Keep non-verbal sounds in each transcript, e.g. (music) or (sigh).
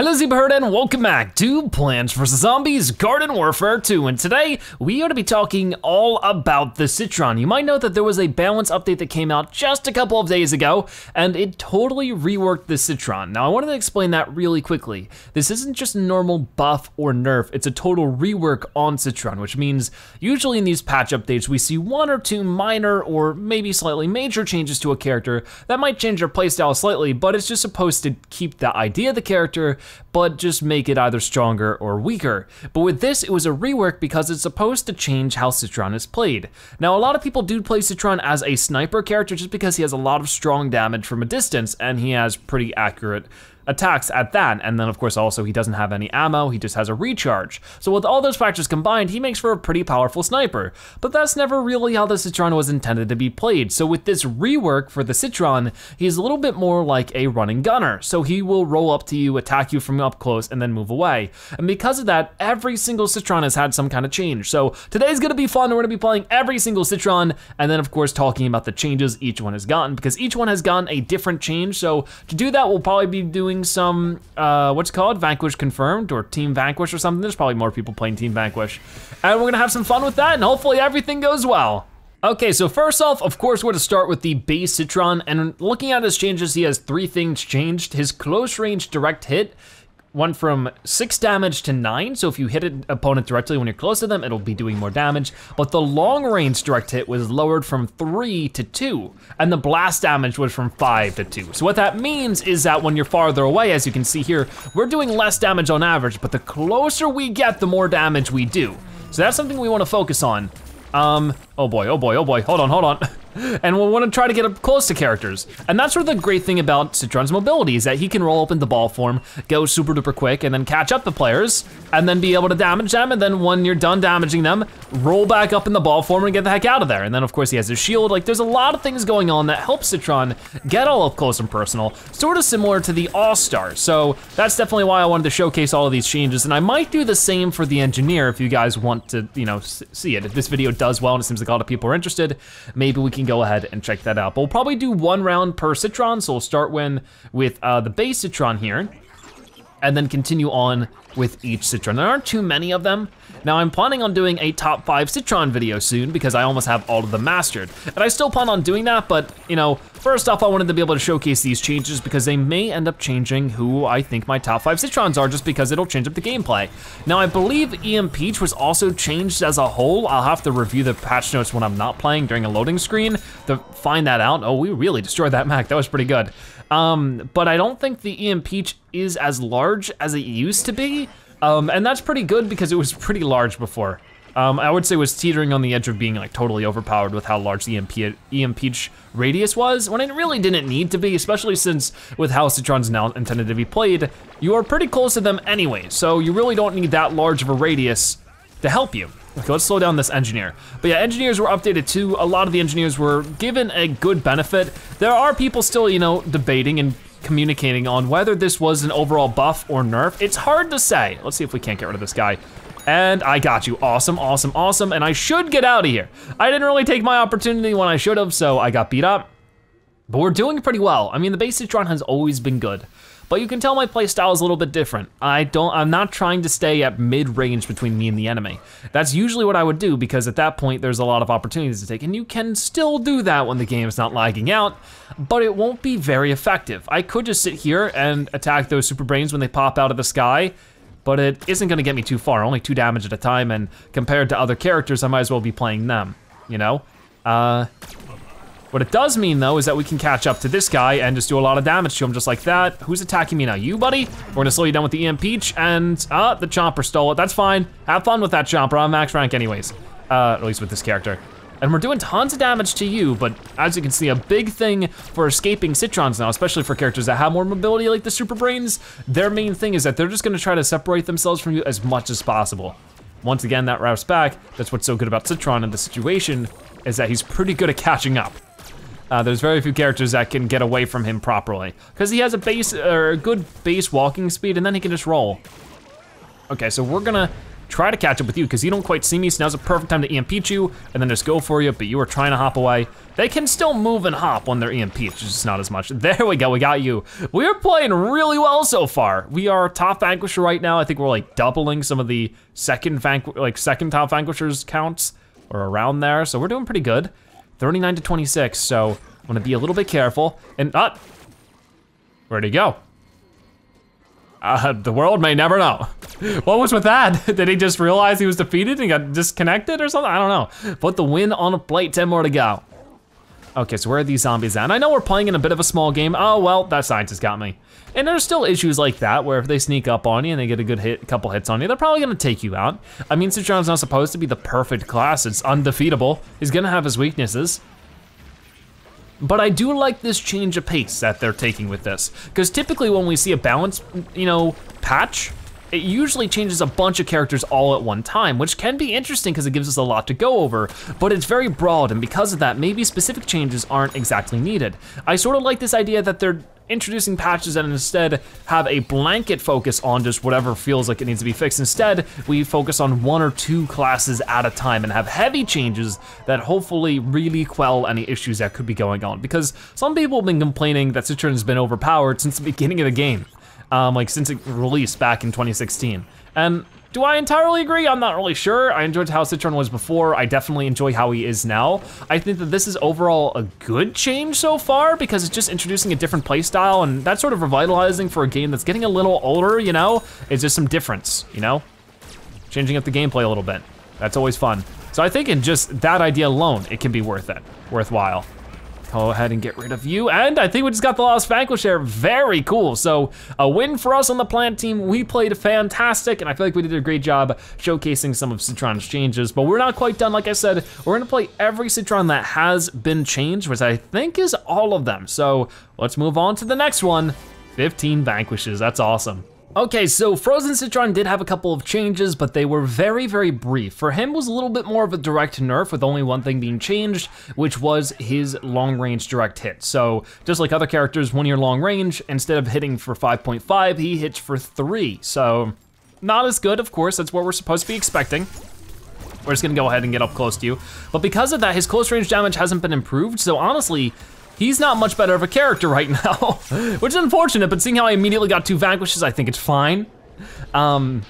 Hello Zebraherd and welcome back to Plants vs. Zombies Garden Warfare 2 and today we are going to be talking all about the Citron. You might know that there was a balance update that came out just a couple of days ago and it totally reworked the Citron. Now I wanted to explain that really quickly. This isn't just a normal buff or nerf, it's a total rework on Citron, which means usually in these patch updates we see one or two minor or maybe slightly major changes to a character that might change their playstyle slightly, but it's just supposed to keep the idea of the character but just make it either stronger or weaker. But with this, it was a rework because it's supposed to change how Citron is played. Now, a lot of people do play Citron as a sniper character just because he has a lot of strong damage from a distance and he has pretty accurate attacks at that. And then of course also he doesn't have any ammo, he just has a recharge. So with all those factors combined, he makes for a pretty powerful sniper. But that's never really how the Citron was intended to be played. So with this rework for the Citron, he's a little bit more like a running gunner. So he will roll up to you, attack you from up close, and then move away. And because of that, every single Citron has had some kind of change. So today's gonna be fun. We're gonna be playing every single Citron, and then of course talking about the changes each one has gotten, because each one has gotten a different change. So to do that, we'll probably be doing some, uh, what's called, Vanquish Confirmed or Team Vanquish or something. There's probably more people playing Team Vanquish. And we're gonna have some fun with that and hopefully everything goes well. Okay, so first off, of course, we're to start with the base Citron, and looking at his changes, he has three things changed. His close range direct hit went from six damage to nine. So if you hit an opponent directly when you're close to them, it'll be doing more damage. But the long range direct hit was lowered from three to two. And the blast damage was from five to two. So what that means is that when you're farther away, as you can see here, we're doing less damage on average, but the closer we get, the more damage we do. So that's something we wanna focus on. Um, oh boy, oh boy, oh boy, hold on, hold on. (laughs) and we'll wanna try to get up close to characters. And that's sort of the great thing about Citron's mobility is that he can roll up into ball form, go super duper quick, and then catch up the players, and then be able to damage them, and then when you're done damaging them, roll back up in the ball form and get the heck out of there. And then of course he has his shield, like there's a lot of things going on that help Citron get all up close and personal, sort of similar to the All-Star. So that's definitely why I wanted to showcase all of these changes, and I might do the same for the Engineer if you guys want to, you know, see it. If this video does well and it seems like a lot of people are interested, maybe we can go ahead and check that out. But we'll probably do one round per Citron, so we'll start when, with uh, the base Citron here, and then continue on with each Citron. There aren't too many of them. Now I'm planning on doing a top five Citron video soon because I almost have all of them mastered. And I still plan on doing that, but you know, first off I wanted to be able to showcase these changes because they may end up changing who I think my top five Citrons are just because it'll change up the gameplay. Now I believe EM Peach was also changed as a whole. I'll have to review the patch notes when I'm not playing during a loading screen to find that out. Oh, we really destroyed that (laughs) Mac, that was pretty good. Um, but I don't think the EM Peach is as large as it used to be. Um, and that's pretty good because it was pretty large before. Um, I would say it was teetering on the edge of being like totally overpowered with how large the EMP, EM radius was, when it really didn't need to be, especially since with how Citron's now intended to be played, you are pretty close to them anyway, so you really don't need that large of a radius to help you. Okay, let's slow down this engineer. But yeah, engineers were updated too. A lot of the engineers were given a good benefit. There are people still, you know, debating and communicating on whether this was an overall buff or nerf. It's hard to say. Let's see if we can't get rid of this guy. And I got you, awesome, awesome, awesome. And I should get out of here. I didn't really take my opportunity when I should have, so I got beat up. But we're doing pretty well. I mean, the base Citron has always been good but you can tell my playstyle is a little bit different. I don't, I'm not trying to stay at mid-range between me and the enemy. That's usually what I would do because at that point there's a lot of opportunities to take and you can still do that when the game is not lagging out, but it won't be very effective. I could just sit here and attack those super brains when they pop out of the sky, but it isn't gonna get me too far, only two damage at a time, and compared to other characters, I might as well be playing them, you know? Uh, what it does mean though is that we can catch up to this guy and just do a lot of damage to him just like that. Who's attacking me now? You, buddy? We're gonna slow you down with the EM Peach and, ah, the Chomper stole it. That's fine. Have fun with that Chomper. I'm max rank anyways. Uh, at least with this character. And we're doing tons of damage to you, but as you can see, a big thing for escaping Citrons now, especially for characters that have more mobility like the Super Brains, their main thing is that they're just gonna try to separate themselves from you as much as possible. Once again, that routes back, that's what's so good about Citron in this situation, is that he's pretty good at catching up. Uh, there's very few characters that can get away from him properly because he has a base or a good base walking speed and then he can just roll. Okay, so we're gonna try to catch up with you because you don't quite see me, so now's a perfect time to EMP you and then just go for you, but you are trying to hop away. They can still move and hop when they're EMP, it's just not as much. (laughs) There we go, we got you. We are playing really well so far. We are top vanquisher right now. I think we're like doubling some of the second vanqu like second top vanquishers counts or around there, so we're doing pretty good. 39 to 26, so I'm gonna be a little bit careful. And, uh, where'd he go? Uh, the world may never know. (laughs) What was with that? (laughs) Did he just realize he was defeated and got disconnected or something? I don't know. Put the win on a plate, 10 more to go. Okay, so where are these zombies at? And I know we're playing in a bit of a small game. Oh, well, that scientist got me. And there's still issues like that where if they sneak up on you and they get a good hit, couple hits on you, they're probably gonna take you out. I mean, Citron's not supposed to be the perfect class. It's undefeatable. He's gonna have his weaknesses. But I do like this change of pace that they're taking with this. Because typically when we see a balance, you know, patch, it usually changes a bunch of characters all at one time, which can be interesting because it gives us a lot to go over, but it's very broad, and because of that, maybe specific changes aren't exactly needed. I sort of like this idea that they're introducing patches and instead have a blanket focus on just whatever feels like it needs to be fixed. Instead, we focus on one or two classes at a time and have heavy changes that hopefully really quell any issues that could be going on. Because some people have been complaining that Citron has been overpowered since the beginning of the game. Um, like since it released back in 2016. And do I entirely agree? I'm not really sure. I enjoyed how Citron was before. I definitely enjoy how he is now. I think that this is overall a good change so far because it's just introducing a different playstyle and that's sort of revitalizing for a game that's getting a little older, you know? It's just some difference, you know? Changing up the gameplay a little bit. That's always fun. So I think in just that idea alone, it can be worth it, worthwhile. Go ahead and get rid of you. And I think we just got the Lost Vanquish there. Very cool. So a win for us on the plant team. We played fantastic, and I feel like we did a great job showcasing some of Citron's changes, but we're not quite done. Like I said, we're gonna play every Citron that has been changed, which I think is all of them. So let's move on to the next one. 15 vanquishes, that's awesome. Okay, so Frozen Citron did have a couple of changes, but they were very, very brief. For him was a little bit more of a direct nerf with only one thing being changed, which was his long range direct hit. So just like other characters, when you're long range, instead of hitting for 5.5, he hits for three. So not as good, of course, that's what we're supposed to be expecting. We're just gonna go ahead and get up close to you. But because of that, his close range damage hasn't been improved, so honestly, he's not much better of a character right now, (laughs) which is unfortunate, but seeing how I immediately got two vanquishes, I think it's fine. Um,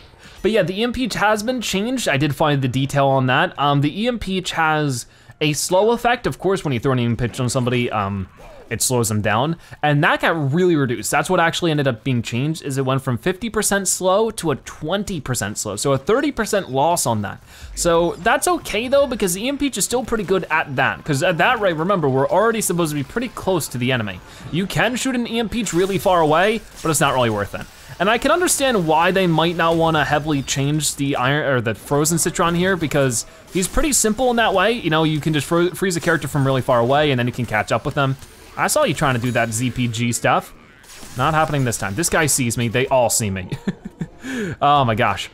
but yeah, the EMP has been changed. I did find the detail on that. Um, the EMP has a slow effect, of course, when you throw an EMP on somebody, um, it slows them down. And that got really reduced. That's what actually ended up being changed is it went from 50% slow to a 20% slow. So a 30% loss on that. So that's okay though, because the EMP is still pretty good at that. Because at that rate, remember, we're already supposed to be pretty close to the enemy. You can shoot an EMP really far away, but it's not really worth it. And I can understand why they might not want to heavily change the iron or the frozen citron here because he's pretty simple in that way. You know, you can just freeze a character from really far away and then you can catch up with them. I saw you trying to do that ZPG stuff. Not happening this time. This guy sees me, they all see me. (laughs) oh my gosh.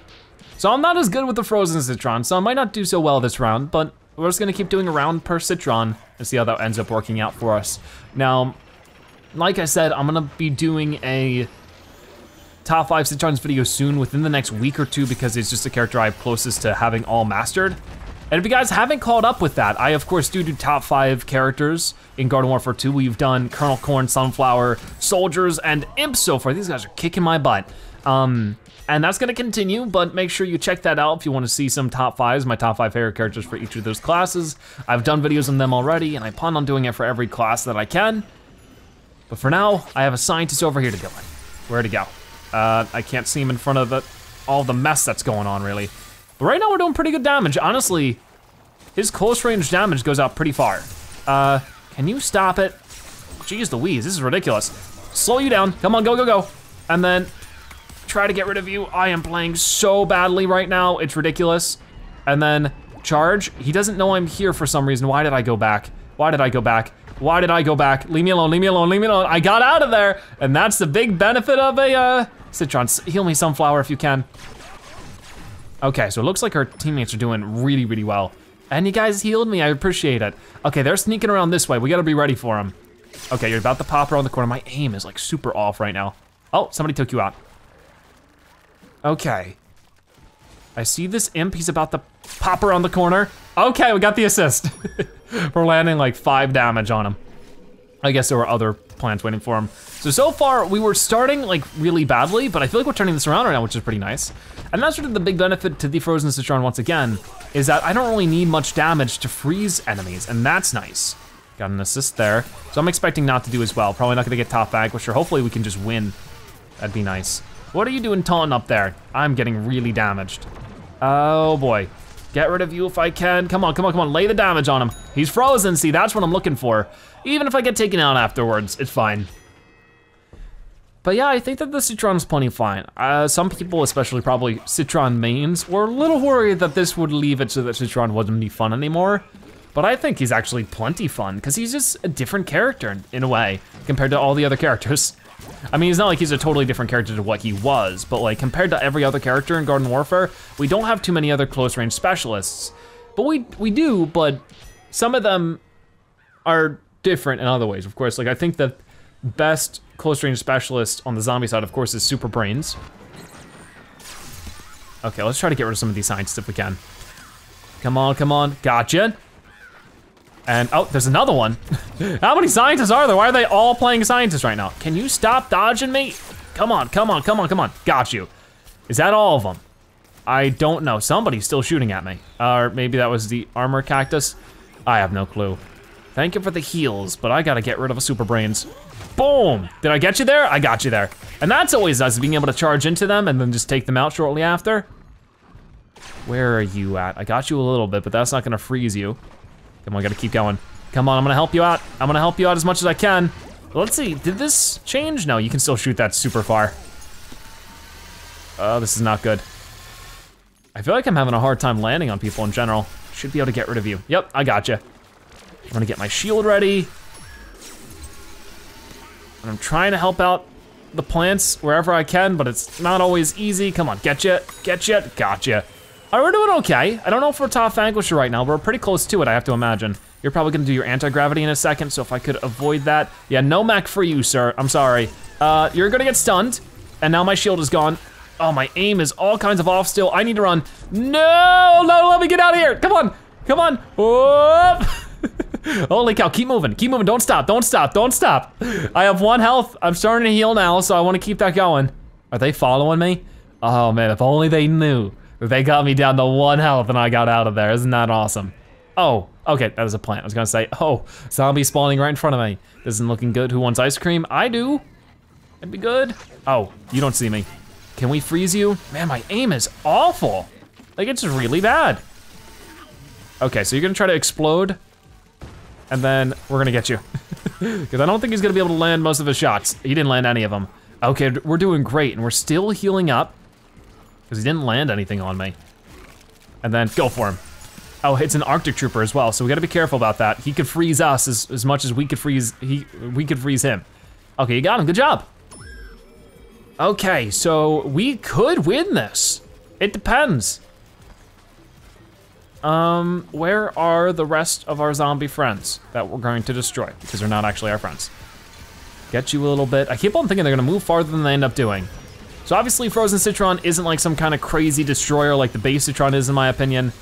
So I'm not as good with the Frozen Citron, so I might not do so well this round, but we're just gonna keep doing a round per Citron and see how that ends up working out for us. Now, like I said, I'm gonna be doing a top five Citrons video soon within the next week or two because it's just a character I'm closest to having all mastered. And if you guys haven't caught up with that, I of course do do top five characters in Garden Warfare 2. We've done Kernel Corn, Sunflower, Soldiers, and Imps so far. These guys are kicking my butt. Um, and that's gonna continue, but make sure you check that out if you wanna see some top fives, my top five favorite characters for each of those classes. I've done videos on them already, and I plan on doing it for every class that I can. But for now, I have a scientist over here to go with. Where to go? Uh, I can't see him in front of the, all the mess that's going on, really. But right now we're doing pretty good damage. Honestly, his close range damage goes out pretty far. Uh, can you stop it? Jeez Louise, this is ridiculous. Slow you down, come on, go, go, go. And then try to get rid of you. I am playing so badly right now, it's ridiculous. And then charge, he doesn't know I'm here for some reason. Why did I go back? Why did I go back? Why did I go back? Leave me alone, leave me alone, leave me alone. I got out of there, and that's the big benefit of a uh, Citron. Heal me Sunflower if you can. Okay, so it looks like our teammates are doing really, really well. And you guys healed me, I appreciate it. Okay, they're sneaking around this way. We gotta be ready for them. Okay, you're about to pop around the corner. My aim is like super off right now. Oh, somebody took you out. Okay. I see this imp, he's about to pop around the corner. Okay, we got the assist. (laughs) We're landing like five damage on him. I guess there were other plants waiting for him. So, so far we were starting like really badly, but I feel like we're turning this around right now, which is pretty nice. And that's sort of the big benefit to the Frozen Citron once again, is that I don't really need much damage to freeze enemies, and that's nice. Got an assist there. So I'm expecting not to do as well. Probably not gonna get top vanquisher. Hopefully we can just win. That'd be nice. What are you doing taunting up there? I'm getting really damaged. Oh boy. Get rid of you if I can. Come on, come on, come on, lay the damage on him. He's frozen, see, that's what I'm looking for. Even if I get taken out afterwards, it's fine. But yeah, I think that the Citron's plenty fine. Uh, some people, especially probably Citron mains, were a little worried that this would leave it so that Citron wouldn't be fun anymore. But I think he's actually plenty fun, because he's just a different character in, in a way, compared to all the other characters. I mean, it's not like he's a totally different character to what he was, but like compared to every other character in Garden Warfare, we don't have too many other close range specialists. But we, we do, but some of them are different in other ways. Of course, like I think the best close range specialist on the zombie side, of course, is Super Brains. Okay, let's try to get rid of some of these scientists if we can. Come on, come on, gotcha. And, oh, there's another one. (laughs) How many scientists are there? Why are they all playing scientists right now? Can you stop dodging me? Come on, come on, come on, come on. Got you. Is that all of them? I don't know. Somebody's still shooting at me. Or maybe that was the armor cactus. I have no clue. Thank you for the heals, but I gotta get rid of a super brains. Boom! Did I get you there? I got you there. And that's always nice, being able to charge into them and then just take them out shortly after. Where are you at? I got you a little bit, but that's not gonna freeze you. Come on, gotta keep going. Come on, I'm gonna help you out. I'm gonna help you out as much as I can. Let's see, did this change? No, you can still shoot that super far. Oh, this is not good. I feel like I'm having a hard time landing on people in general. Should be able to get rid of you. Yep, I got you. I'm gonna get my shield ready. And I'm trying to help out the plants wherever I can, but it's not always easy. Come on, get you, get you, gotcha. All right, we're doing okay. I don't know if we're top vanquisher right now. We're pretty close to it, I have to imagine. You're probably gonna do your anti-gravity in a second, so if I could avoid that. Yeah, no mech for you, sir, I'm sorry. Uh, you're gonna get stunned, and now my shield is gone. Oh, my aim is all kinds of off still. I need to run. No, no, let me get out of here. Come on, come on. (laughs) Holy cow, keep moving, keep moving, don't stop, don't stop, don't stop. I have one health, I'm starting to heal now, so I wanna keep that going. Are they following me? Oh man, if only they knew. They got me down to one health and I got out of there, isn't that awesome? Oh, okay, that was a plant. I was gonna say, oh, zombie spawning right in front of me. This isn't looking good, who wants ice cream? I do, it'd be good. Oh, you don't see me. Can we freeze you? Man, my aim is awful. Like, it's really bad. Okay, so you're gonna try to explode and then we're gonna get you. (laughs) Because I don't think he's gonna be able to land most of his shots. He didn't land any of them. Okay, we're doing great, and we're still healing up, because he didn't land anything on me. And then go for him. Oh, it's an Arctic Trooper as well, so we gotta be careful about that. He could freeze us as, as much as we could freeze he we could freeze him. Okay, you got him, good job. Okay, so we could win this. It depends. Um, where are the rest of our zombie friends that we're going to destroy? Because they're not actually our friends. Get you a little bit. I keep on thinking they're gonna move farther than they end up doing. So obviously Frozen Citron isn't like some kind of crazy destroyer like the base Citron is in my opinion.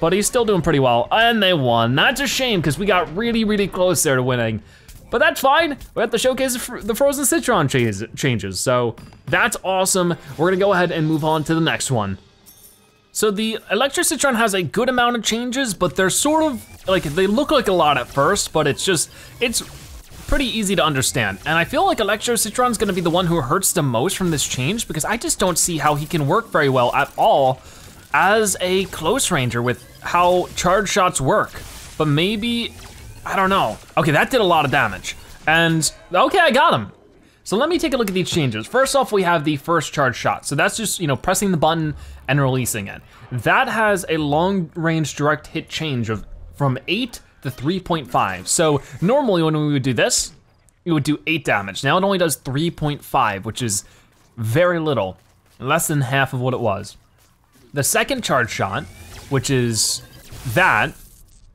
But he's still doing pretty well, and they won. That's a shame, because we got really, really close there to winning. But that's fine. We have to showcase the Frozen Citron changes, so that's awesome. We're gonna go ahead and move on to the next one. So the Electro Citron has a good amount of changes, but they're sort of, like, they look like a lot at first, but it's just, it's pretty easy to understand. And I feel like Electro Citron's gonna be the one who hurts the most from this change because I just don't see how he can work very well at all as a close ranger with how charge shots work. But maybe, I don't know. Okay, that did a lot of damage. And, okay, I got him. So let me take a look at these changes. First off, we have the first charge shot. So that's just, you know, pressing the button and releasing it. That has a long range direct hit change of from eight to 3.5. So normally when we would do this, it would do eight damage. Now it only does 3.5, which is very little, less than half of what it was. The second charge shot, which is that,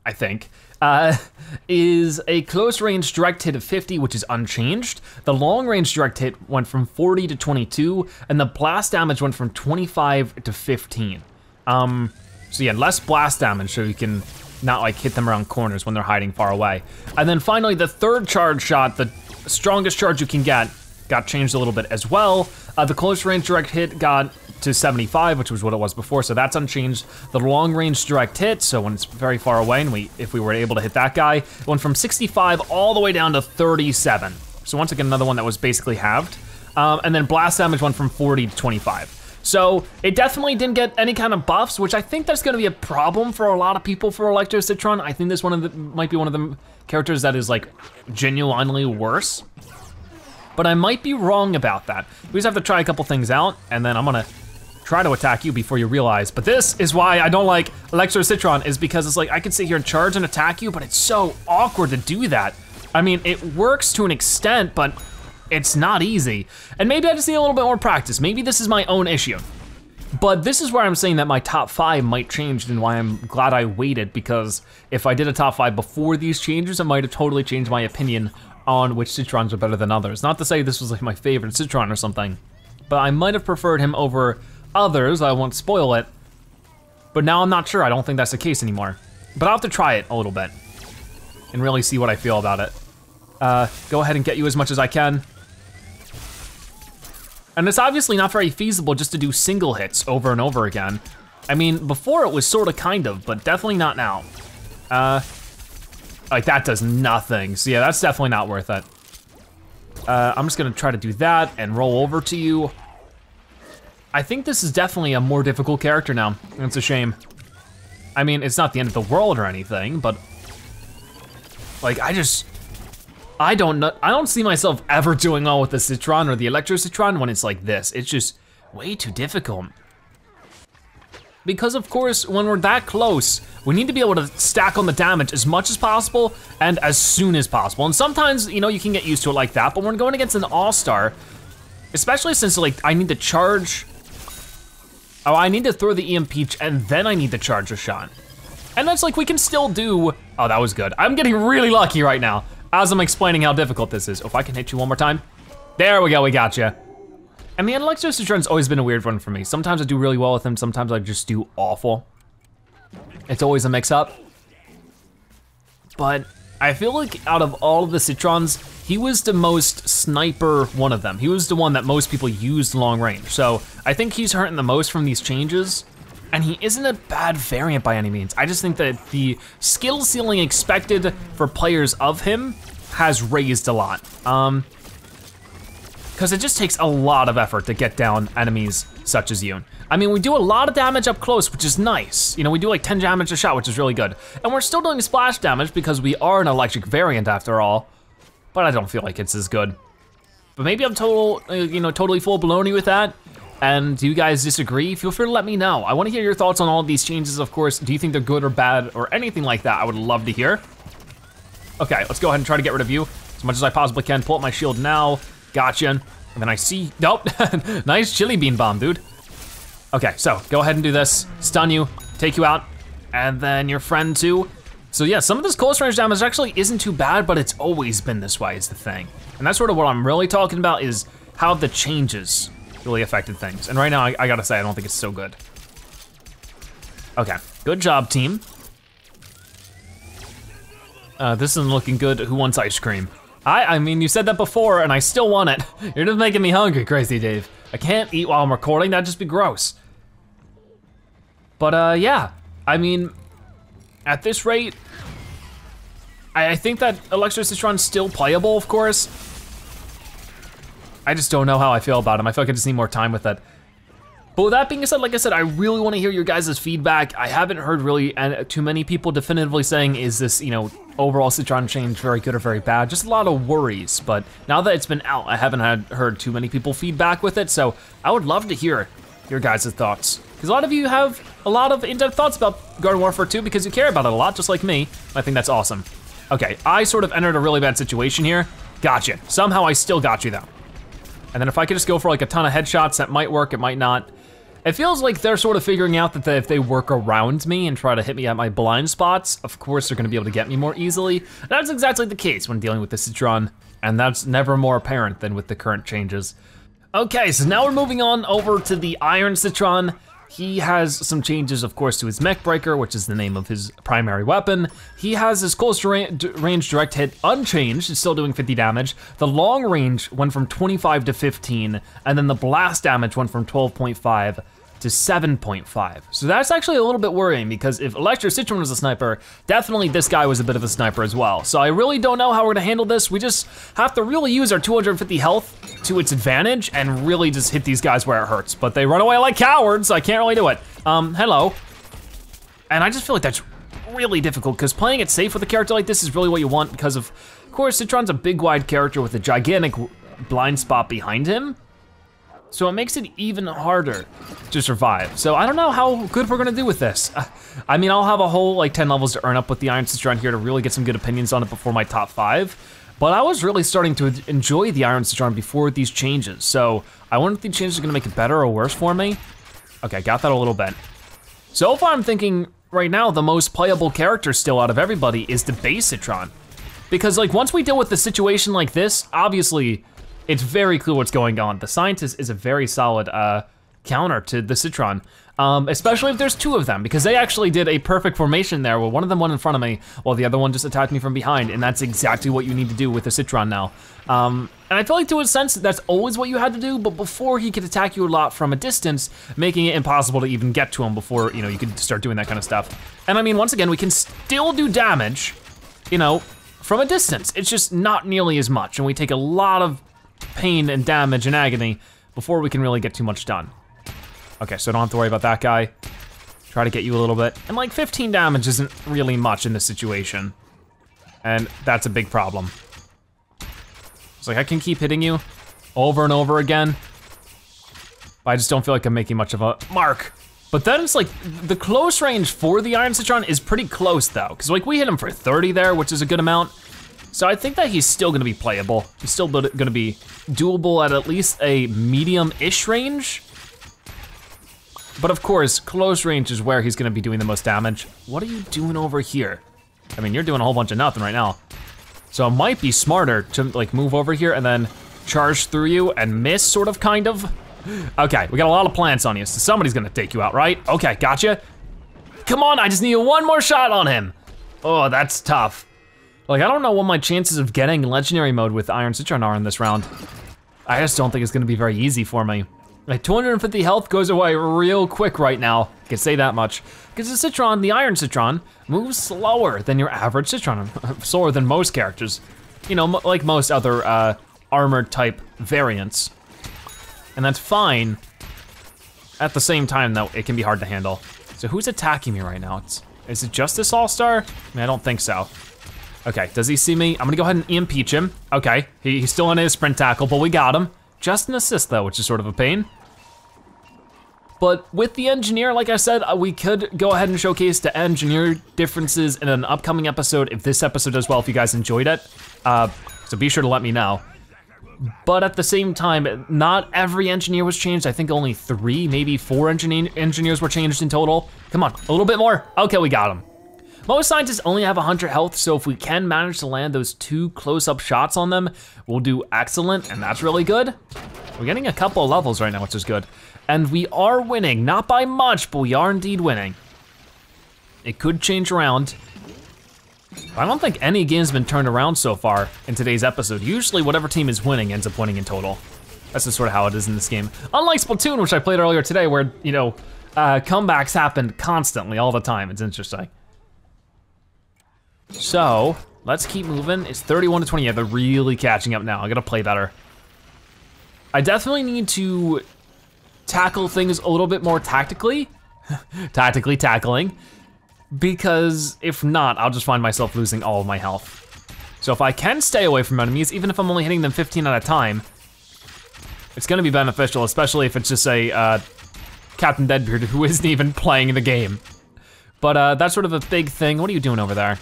I think, uh, (laughs) is a close range direct hit of 50, which is unchanged. The long range direct hit went from 40 to 22, and the blast damage went from 25 to 15. Um, so yeah, less blast damage, so you can not like hit them around corners when they're hiding far away. And then finally, the third charge shot, the strongest charge you can get, got changed a little bit as well. Uh, the close range direct hit got to 75, which was what it was before, so that's unchanged. The long range direct hit, so when it's very far away and we, if we were able to hit that guy, went from 65 all the way down to 37. So once again, another one that was basically halved. Um, and then blast damage went from 40 to 25. So it definitely didn't get any kind of buffs, which I think that's gonna be a problem for a lot of people for Electro Citron. I think this one of the, might be one of the characters that is like genuinely worse. But I might be wrong about that. We just have to try a couple things out and then I'm gonna try to attack you before you realize. But this is why I don't like Electro Citron is because it's like, I can sit here and charge and attack you, but it's so awkward to do that. I mean, it works to an extent, but it's not easy. And maybe I just need a little bit more practice. Maybe this is my own issue. But this is where I'm saying that my top five might change and why I'm glad I waited because if I did a top five before these changes, it might have totally changed my opinion on which Citrons are better than others. Not to say this was like my favorite Citron or something, but I might have preferred him over others, I won't spoil it. But now I'm not sure, I don't think that's the case anymore. But I'll have to try it a little bit and really see what I feel about it. Uh, go ahead and get you as much as I can. And it's obviously not very feasible just to do single hits over and over again. I mean, before it was sort of kind of, but definitely not now. Uh, like that does nothing. So yeah, that's definitely not worth it. Uh, I'm just gonna try to do that and roll over to you. I think this is definitely a more difficult character now. It's a shame. I mean, it's not the end of the world or anything, but like I just, I don't know, I don't see myself ever doing well with the Citron or the Electro Citron when it's like this. It's just way too difficult. Because of course, when we're that close, we need to be able to stack on the damage as much as possible and as soon as possible. And sometimes, you know, you can get used to it like that, but when we're going against an all-star, especially since like I need to charge, oh, I need to throw the EMP and then I need to charge a shot. And that's like, we can still do, oh, that was good. I'm getting really lucky right now as I'm explaining how difficult this is. Oh, if I can hit you one more time. There we go, we got you. And the Electro Citron's always been a weird one for me. Sometimes I do really well with him, sometimes I just do awful. It's always a mix up. But I feel like out of all of the Citrons, he was the most sniper one of them. He was the one that most people used long range. So I think he's hurting the most from these changes. And he isn't a bad variant by any means. I just think that the skill ceiling expected for players of him has raised a lot. Um, because it just takes a lot of effort to get down enemies such as Yoon. I mean, we do a lot of damage up close, which is nice. You know, we do like 10 damage a shot, which is really good. And we're still doing splash damage because we are an electric variant after all, but I don't feel like it's as good. But maybe I'm total, uh, you know, totally full baloney with that. And do you guys disagree? Feel free to let me know. I wanna hear your thoughts on all of these changes, of course. Do you think they're good or bad or anything like that? I would love to hear. Okay, let's go ahead and try to get rid of you as much as I possibly can. Pull up my shield now. Gotcha. And then I see, nope, (laughs) nice chili bean bomb, dude. Okay, so go ahead and do this. Stun you, take you out, and then your friend too. So yeah, some of this close range damage actually isn't too bad, but it's always been this way is the thing. And that's sort of what I'm really talking about is how the changes really affected things. And right now, I, I gotta say, I don't think it's so good. Okay, good job, team. Uh, this isn't looking good. Who wants ice cream? I, I mean, you said that before and I still want it. (laughs) You're just making me hungry, Crazy Dave. I can't eat while I'm recording, that'd just be gross. But uh, yeah, I mean, at this rate, I, I think that Electro Citron's still playable, of course. I just don't know how I feel about him. I feel like I just need more time with it. But with that being said, like I said, I really wanna hear your guys' feedback. I haven't heard really too many people definitively saying, is this, you know, overall Citron change very good or very bad? Just a lot of worries, but now that it's been out, I haven't had heard too many people feedback with it, so I would love to hear your guys' thoughts. Because a lot of you have a lot of in-depth thoughts about Garden Warfare 2 because you care about it a lot, just like me. I think that's awesome. Okay, I sort of entered a really bad situation here. Gotcha. Somehow I still got you though. And then if I could just go for like a ton of headshots, that might work, it might not. It feels like they're sort of figuring out that they, if they work around me and try to hit me at my blind spots, of course they're gonna be able to get me more easily. That's exactly the case when dealing with the Citron, and that's never more apparent than with the current changes. Okay, so now we're moving on over to the Iron Citron. He has some changes, of course, to his Mech Breaker, which is the name of his primary weapon. He has his close range direct hit unchanged, still doing 50 damage. The long range went from 25 to 15, and then the blast damage went from 12.5 to 7.5. So that's actually a little bit worrying because if Electro Citron was a sniper, definitely this guy was a bit of a sniper as well. So I really don't know how we're gonna handle this. We just have to really use our 250 health to its advantage and really just hit these guys where it hurts. But they run away like cowards, so I can't really do it. Um, hello. And I just feel like that's really difficult because playing it safe with a character like this is really what you want because of, of course, Citron's a big wide character with a gigantic blind spot behind him. So it makes it even harder to survive. So I don't know how good we're gonna do with this. Uh, I mean, I'll have a whole like 10 levels to earn up with the Iron Citron here to really get some good opinions on it before my top five. But I was really starting to enjoy the Iron Citron before these changes. So I wonder if these changes are gonna make it better or worse for me. Okay, got that a little bit. So far I'm thinking right now the most playable character still out of everybody is the base Citron. Because like once we deal with the situation like this, obviously it's very clear what's going on. The Scientist is a very solid uh, counter to the Citron, um, especially if there's two of them, because they actually did a perfect formation there where one of them went in front of me while the other one just attacked me from behind, and that's exactly what you need to do with the Citron now. Um, and I feel like to a sense that's always what you had to do, but before he could attack you a lot from a distance, making it impossible to even get to him before you know you could start doing that kind of stuff. And I mean, once again, we can still do damage, you know, from a distance. It's just not nearly as much, and we take a lot of pain and damage and agony before we can really get too much done. Okay, so don't have to worry about that guy. Try to get you a little bit. And like 15 damage isn't really much in this situation. And that's a big problem. It's like I can keep hitting you over and over again. But I just don't feel like I'm making much of a mark. But then it's like, the close range for the Iron Citron is pretty close though. Cause like we hit him for 30 there, which is a good amount. So I think that he's still gonna be playable. He's still gonna be doable at at least a medium-ish range. But of course, close range is where he's gonna be doing the most damage. What are you doing over here? I mean, you're doing a whole bunch of nothing right now. So it might be smarter to like move over here and then charge through you and miss, sort of, kind of. Okay, we got a lot of plants on you, so somebody's gonna take you out, right? Okay, gotcha. Come on, I just need one more shot on him. Oh, that's tough. Like, I don't know what my chances of getting legendary mode with Iron Citron are in this round. I just don't think it's gonna be very easy for me. Like 250 health goes away real quick right now, I can say that much. Because the Citron, the Iron Citron, moves slower than your average Citron, (laughs) slower than most characters. You know, like most other uh, armored type variants. And that's fine. At the same time though, it can be hard to handle. So who's attacking me right now? It's, is it just this All-Star? I, mean, I don't think so. Okay, does he see me? I'm gonna go ahead and impeach him. Okay, he, he's still on his sprint tackle, but we got him. Just an assist though, which is sort of a pain. But with the engineer, like I said, uh, we could go ahead and showcase the engineer differences in an upcoming episode if this episode does well, if you guys enjoyed it. Uh, so be sure to let me know. But at the same time, not every engineer was changed. I think only three, maybe four engineer engineers were changed in total. Come on, a little bit more. Okay, we got him. Most scientists only have 100 health, so if we can manage to land those two close-up shots on them, we'll do excellent, and that's really good. We're getting a couple of levels right now, which is good. And we are winning, not by much, but we are indeed winning. It could change around. I don't think any game's been turned around so far in today's episode. Usually whatever team is winning ends up winning in total. That's just sort of how it is in this game. Unlike Splatoon, which I played earlier today, where, you know, uh, comebacks happen constantly, all the time. It's interesting. So, let's keep moving. It's 31 to 20. Yeah, they're really catching up now. I gotta play better. I definitely need to tackle things a little bit more tactically. (laughs) tactically tackling. Because if not, I'll just find myself losing all of my health. So if I can stay away from enemies, even if I'm only hitting them 15 at a time, it's gonna be beneficial, especially if it's just a uh, Captain Deadbeard (laughs) who isn't even playing the game. But uh, that's sort of a big thing. What are you doing over there?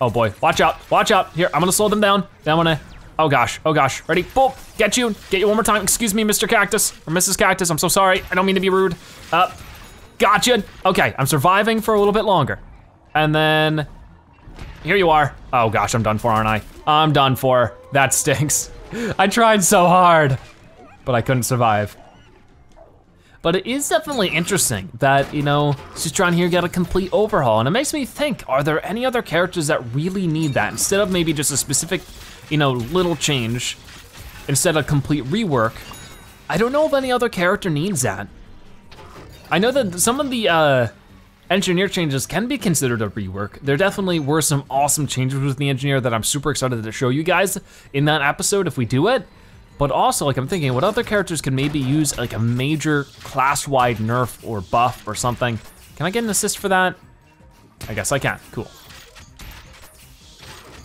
Oh boy, watch out, watch out. Here, I'm gonna slow them down. Then I'm gonna, Oh gosh, oh gosh, ready, boop, get you, get you one more time. Excuse me, Mr. Cactus, or Mrs. Cactus, I'm so sorry. I don't mean to be rude. Uh, gotcha. Okay, I'm surviving for a little bit longer. And then, here you are. Oh gosh, I'm done for, aren't I? I'm done for, that stinks. (laughs) I tried so hard, but I couldn't survive. But it is definitely interesting that, you know, Citron here got a complete overhaul, and it makes me think, are there any other characters that really need that instead of maybe just a specific you know, little change instead of a complete rework. I don't know if any other character needs that. I know that some of the uh, engineer changes can be considered a rework. There definitely were some awesome changes with the engineer that I'm super excited to show you guys in that episode if we do it. But also, like I'm thinking, what other characters can maybe use like a major class-wide nerf or buff or something? Can I get an assist for that? I guess I can, cool.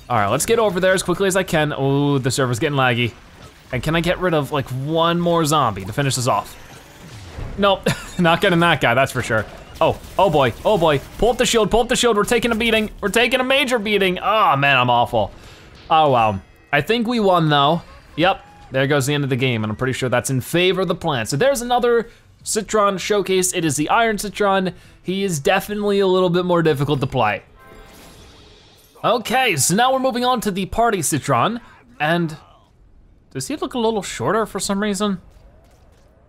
All right, let's get over there as quickly as I can. Oh, the server's getting laggy. And can I get rid of like one more zombie to finish this off? Nope, (laughs) not getting that guy, that's for sure. Oh, oh boy, oh boy. Pull up the shield, pull up the shield. We're taking a beating. We're taking a major beating. Oh man, I'm awful. Oh wow. I think we won though. Yep, there goes the end of the game, and I'm pretty sure that's in favor of the plant. So there's another Citron showcase. It is the Iron Citron. He is definitely a little bit more difficult to play. Okay, so now we're moving on to the party Citron, and does he look a little shorter for some reason?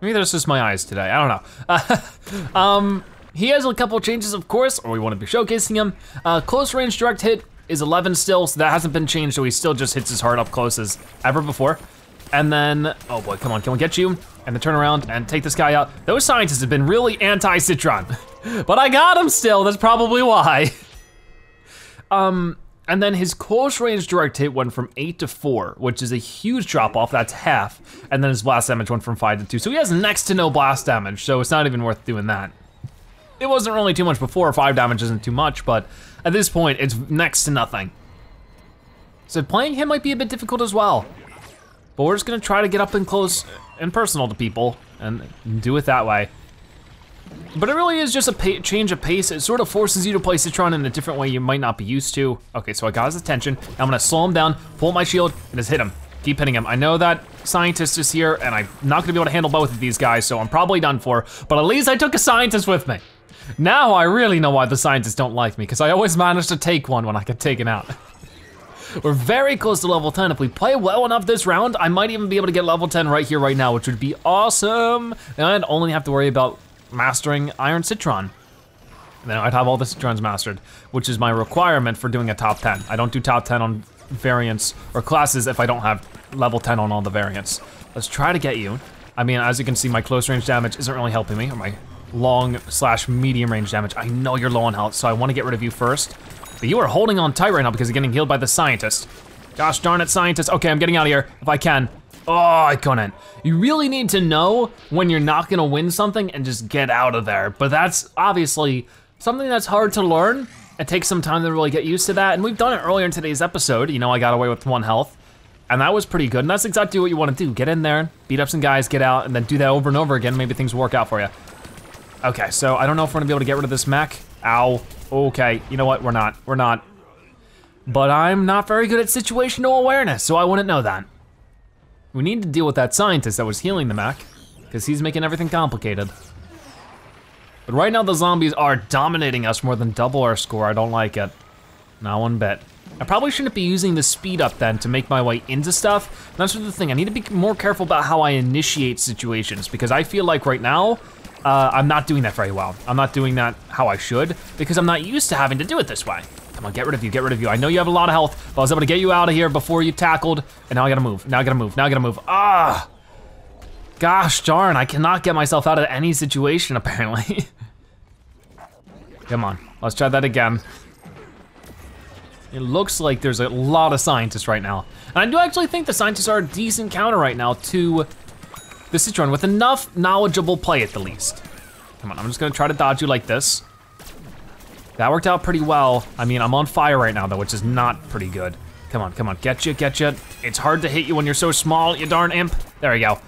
Maybe that's just my eyes today, I don't know. (laughs) um, he has a couple changes, of course, or we want to be showcasing him. Uh, close range direct hit is 11 still, so that hasn't been changed, so he still just hits as hard up close as ever before. And then, oh boy, come on, can we get you? And then turn around and take this guy out. Those scientists have been really anti-Citron, (laughs) but I got him still, that's probably why. (laughs) um, and then his close range direct hit went from eight to four, which is a huge drop off, that's half. And then his blast damage went from five to two. So he has next to no blast damage, so it's not even worth doing that. It wasn't really too much before, five damage isn't too much, but at this point, it's next to nothing. So playing him might be a bit difficult as well. But we're just gonna try to get up and close and personal to people and do it that way. But it really is just a change of pace. It sort of forces you to play Citron in a different way you might not be used to. Okay, so I got his attention. I'm gonna slow him down, pull my shield, and just hit him. Keep hitting him. I know that scientist is here, and I'm not gonna be able to handle both of these guys, so I'm probably done for. But at least I took a scientist with me. Now I really know why the scientists don't like me, because I always manage to take one when I get taken out. (laughs) We're very close to level 10. If we play well enough this round, I might even be able to get level 10 right here, right now, which would be awesome. And I'd only have to worry about mastering Iron Citron. Then I'd have all the Citrons mastered, which is my requirement for doing a top 10. I don't do top 10 on variants or classes if I don't have level 10 on all the variants. Let's try to get you. I mean, as you can see, my close range damage isn't really helping me, or my long slash medium range damage. I know you're low on health, so I wanna get rid of you first. But you are holding on tight right now because you're getting healed by the scientist. Gosh darn it, scientist. Okay, I'm getting out of here if I can. Oh, I couldn't. You really need to know when you're not gonna win something and just get out of there. But that's obviously something that's hard to learn. It takes some time to really get used to that. And we've done it earlier in today's episode. You know, I got away with one health. And that was pretty good. And that's exactly what you wanna do. Get in there, beat up some guys, get out, and then do that over and over again. Maybe things will work out for you. Okay, so I don't know if we're gonna be able to get rid of this mech. Ow. Okay, you know what? We're not. We're not. But I'm not very good at situational awareness, so I wouldn't know that. We need to deal with that scientist that was healing the mech, because he's making everything complicated. But right now the zombies are dominating us more than double our score. I don't like it. Not one bit. I probably shouldn't be using the speed up then to make my way into stuff. That's the thing, I need to be more careful about how I initiate situations because I feel like right now, uh, I'm not doing that very well. I'm not doing that how I should because I'm not used to having to do it this way. Come on, get rid of you, get rid of you. I know you have a lot of health, but I was able to get you out of here before you tackled, and now I gotta move, now I gotta move, now I gotta move. Ah! Gosh darn, I cannot get myself out of any situation, (laughs) apparently. Come on, let's try that again. It looks like there's a lot of scientists right now. And I do actually think the scientists are a decent counter right now to the Citron with enough knowledgeable play at the least. Come on, I'm just gonna try to dodge you like this. That worked out pretty well. I mean, I'm on fire right now though, which is not pretty good. Come on, come on, get you, get you. It's hard to hit you when you're so small, you darn imp. There we go.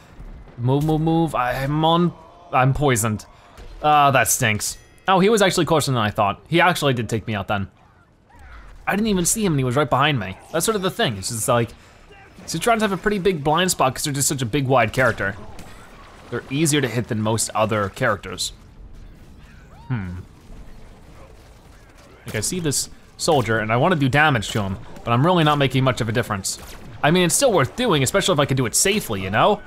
Move, move, move. I'm on, I'm poisoned. Ah, uh, that stinks. Oh, he was actually closer than I thought. He actually did take me out then. I didn't even see him and he was right behind me. That's sort of the thing. It's just like, Citrons have a pretty big blind spot because they're just such a big wide character. They're easier to hit than most other characters. Hmm. Like I see this soldier and I wanna do damage to him, but I'm really not making much of a difference. I mean, it's still worth doing, especially if I can do it safely, you know?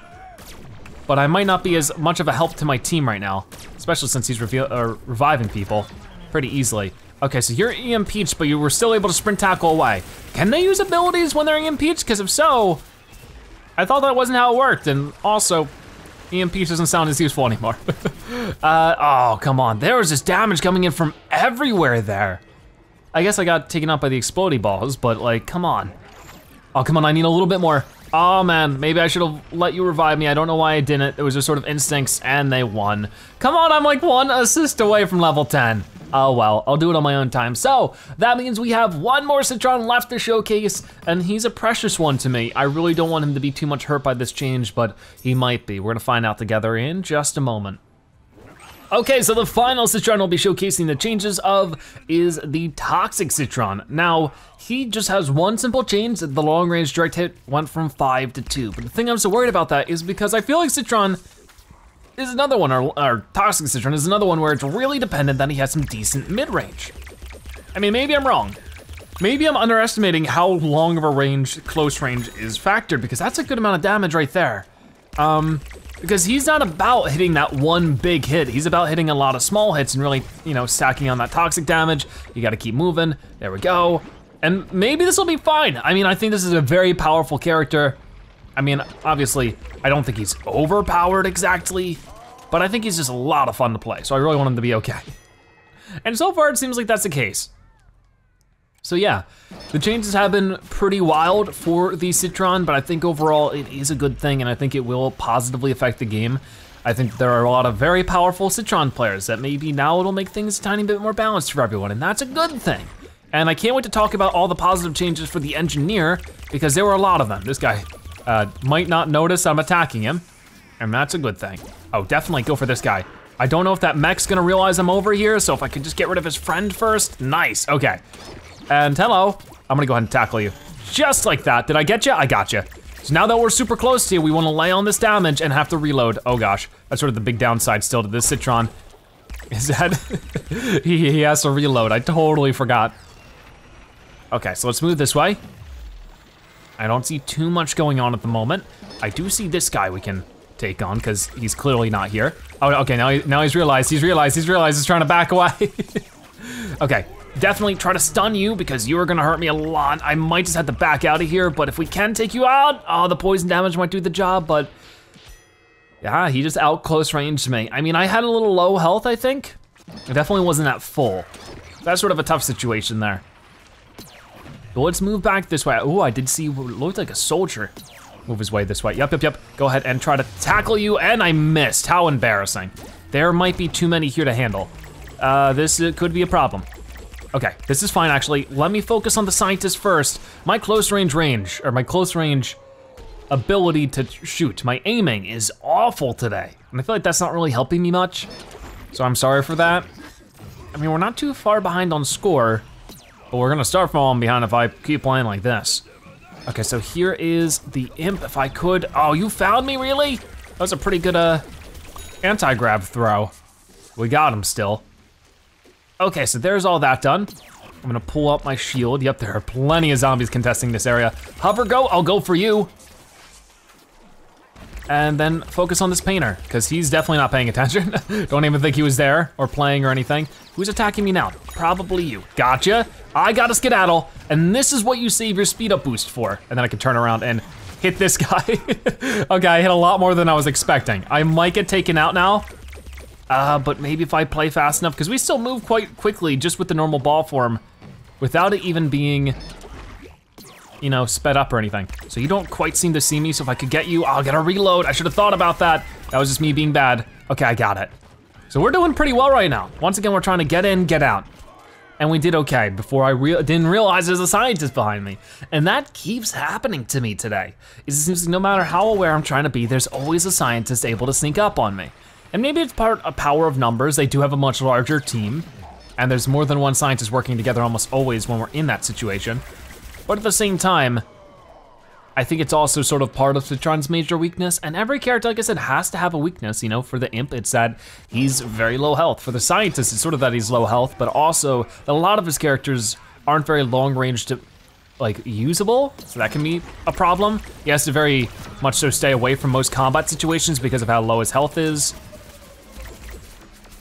But I might not be as much of a help to my team right now, especially since he's uh, reviving people pretty easily. Okay, so you're EMP'd, but you were still able to sprint tackle away. Can they use abilities when they're EMP'd? Because if so, I thought that wasn't how it worked. And also, EMP doesn't sound as useful anymore. (laughs) uh, oh, come on. There was this damage coming in from everywhere there. I guess I got taken out by the explodey balls, but like, come on. Oh, come on, I need a little bit more. Oh man, maybe I should have let you revive me. I don't know why I didn't. It was just sort of instincts and they won. Come on, I'm like one assist away from level 10. Oh well, I'll do it on my own time. So that means we have one more Citron left to showcase, and he's a precious one to me. I really don't want him to be too much hurt by this change, but he might be. We're gonna find out together in just a moment. Okay, so the final Citron I'll be showcasing the changes of is the Toxic Citron. Now, he just has one simple change, the long range direct hit went from five to two. But the thing I'm so worried about that is because I feel like Citron is another one, our, our Toxic Citron is another one where it's really dependent that he has some decent mid-range. I mean, maybe I'm wrong. Maybe I'm underestimating how long of a range close range is factored because that's a good amount of damage right there. Um, because he's not about hitting that one big hit. He's about hitting a lot of small hits and really, you know, stacking on that toxic damage. You gotta keep moving, there we go. And maybe this will be fine. I mean, I think this is a very powerful character. I mean, obviously, I don't think he's overpowered exactly, but I think he's just a lot of fun to play, so I really want him to be okay. (laughs) And so far, it seems like that's the case. So yeah, the changes have been pretty wild for the Citron, but I think overall it is a good thing and I think it will positively affect the game. I think there are a lot of very powerful Citron players that maybe now it'll make things a tiny bit more balanced for everyone, and that's a good thing. And I can't wait to talk about all the positive changes for the Engineer, because there were a lot of them. This guy uh, might not notice I'm attacking him, and that's a good thing. Oh, definitely go for this guy. I don't know if that mech's gonna realize I'm over here, so if I could just get rid of his friend first, nice, okay. And hello, I'm gonna go ahead and tackle you. Just like that, did I get you? I got you. So now that we're super close to you, we wanna lay on this damage and have to reload. Oh gosh, that's sort of the big downside still to this Citron. (laughs) Is that, (laughs) he, he has to reload, I totally forgot. Okay, so let's move this way. I don't see too much going on at the moment. I do see this guy we can take on because he's clearly not here. Oh, okay, now, he, now he's realized, he's realized, he's realized he's trying to back away. (laughs) okay, definitely try to stun you because you are gonna hurt me a lot. I might just have to back out of here, but if we can take you out, oh, the poison damage might do the job, but yeah, he just out close ranged me. I mean, I had a little low health, I think. It definitely wasn't that full. That's sort of a tough situation there. But let's move back this way. Oh, I did see what looked like a soldier move his way this way. Yep, yep, yep. Go ahead and try to tackle you, and I missed. How embarrassing. There might be too many here to handle. Uh, this uh, could be a problem. Okay, this is fine actually. Let me focus on the scientist first. My close range range, or my close range ability to shoot, my aiming is awful today. And I feel like that's not really helping me much. So I'm sorry for that. I mean, we're not too far behind on score, but we're gonna start falling behind if I keep playing like this. Okay, so here is the imp, if I could. Oh, you found me, really? That was a pretty good uh, anti-grab throw. We got him still. Okay, so there's all that done. I'm gonna pull up my shield. Yep, there are plenty of zombies contesting this area. Hover Goat, I'll go for you. And then focus on this painter, because he's definitely not paying attention. (laughs) Don't even think he was there or playing or anything. Who's attacking me now? Probably you. Gotcha. I got a skedaddle, and this is what you save your speed up boost for. And then I can turn around and hit this (laughs) guy. okay, I hit a lot more than I was expecting. I might get taken out now, uh, but maybe if I play fast enough, because we still move quite quickly just with the normal ball form without it even being, you know, sped up or anything. So you don't quite seem to see me, so if I could get you, I'll get a reload. I should have thought about that. That was just me being bad. Okay, I got it. So we're doing pretty well right now. Once again, we're trying to get in, get out and we did okay before I didn't realize there's a scientist behind me. And that keeps happening to me today. It seems like no matter how aware I'm trying to be, there's always a scientist able to sneak up on me. And maybe it's part a power of numbers. They do have a much larger team, and there's more than one scientist working together almost always when we're in that situation. But at the same time, I think it's also sort of part of Citron's major weakness, and every character, like I said, has to have a weakness, you know, for the Imp, it's that he's very low health. For the Scientist, it's sort of that he's low health, but also that a lot of his characters aren't very long range to, like, usable, so that can be a problem. He has to very much so stay away from most combat situations because of how low his health is.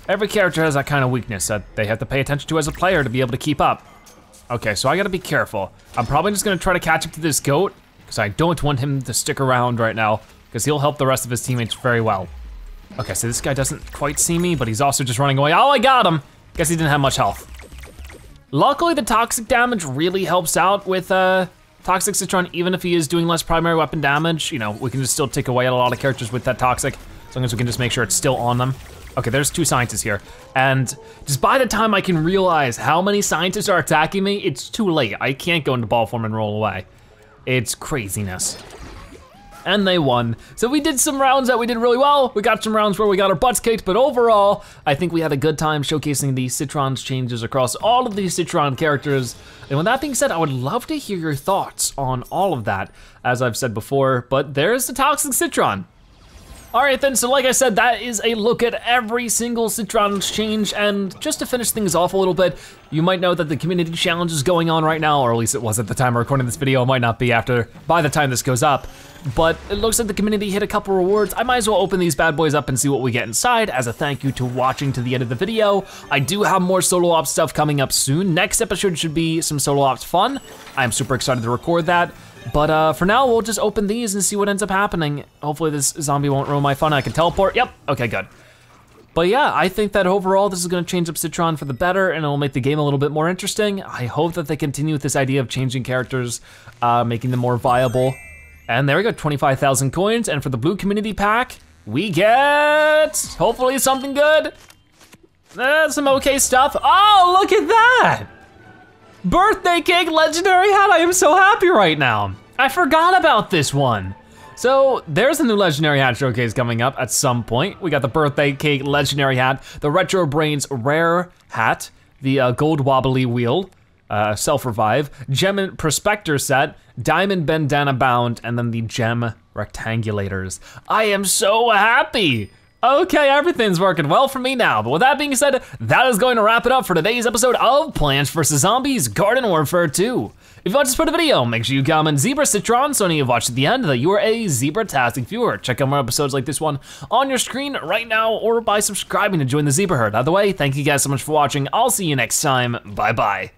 Every character has that kind of weakness that they have to pay attention to as a player to be able to keep up. Okay, so I gotta be careful. I'm probably just gonna try to catch up to this goat because I don't want him to stick around right now because he'll help the rest of his teammates very well. Okay, so this guy doesn't quite see me, but he's also just running away. Oh, I got him. Guess he didn't have much health. Luckily, the toxic damage really helps out with uh, Toxic Citron, even if he is doing less primary weapon damage. You know, we can just still take away a lot of characters with that toxic, as long as we can just make sure it's still on them. Okay, there's two scientists here. And just by the time I can realize how many scientists are attacking me, it's too late. I can't go into ball form and roll away. It's craziness. And they won. So we did some rounds that we did really well. We got some rounds where we got our butts kicked, but overall, I think we had a good time showcasing the Citron's changes across all of these Citron characters. And with that being said, I would love to hear your thoughts on all of that, as I've said before, but there's the Toxic Citron. All right then, so like I said, that is a look at every single Citron change, and just to finish things off a little bit, you might know that the community challenge is going on right now, or at least it was at the time of recording this video, it might not be after, by the time this goes up. But it looks like the community hit a couple rewards. I might as well open these bad boys up and see what we get inside as a thank you to watching to the end of the video. I do have more solo ops stuff coming up soon. Next episode should be some solo ops fun. I'm super excited to record that. But uh, for now, we'll just open these and see what ends up happening. Hopefully this zombie won't ruin my fun. I can teleport, yep, okay, good. But yeah, I think that overall this is gonna change up Citron for the better and it'll make the game a little bit more interesting. I hope that they continue with this idea of changing characters, uh, making them more viable. And there we go, 25,000 coins. And for the blue community pack, we get, hopefully something good. Uh, some okay stuff. Oh, look at that. Birthday cake legendary hat, I am so happy right now. I forgot about this one. So there's a new legendary hat showcase coming up at some point. We got the birthday cake legendary hat, the Retro Brains rare hat, the uh, gold wobbly wheel, uh, self revive, gem and prospector set, diamond bandana bound, and then the gem rectangulators. I am so happy. Okay, everything's working well for me now. But with that being said, that is going to wrap it up for today's episode of Plants vs. Zombies Garden Warfare 2. If you watched this part of the video, make sure you comment Zebra Citron so when you've watched at the end that you are a Zebra-tastic viewer. Check out more episodes like this one on your screen right now or by subscribing to join the Zebra Herd. Either way, thank you guys so much for watching. I'll see you next time. Bye-bye.